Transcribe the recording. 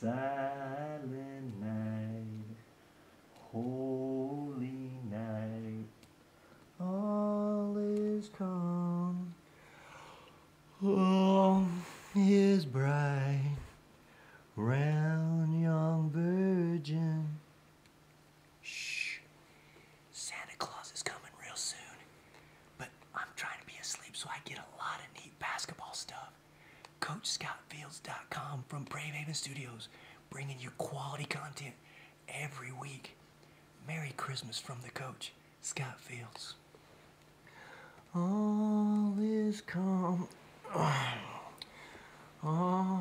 Silent night, holy night, all is calm. All is bright round young virgin. Shh. Santa Claus is coming real soon. But I'm trying to be asleep so I get a lot of neat basketball stuff. CoachScottFields.com from Bravehaven Studios, bringing you quality content every week. Merry Christmas from the coach, Scott Fields. All is calm. All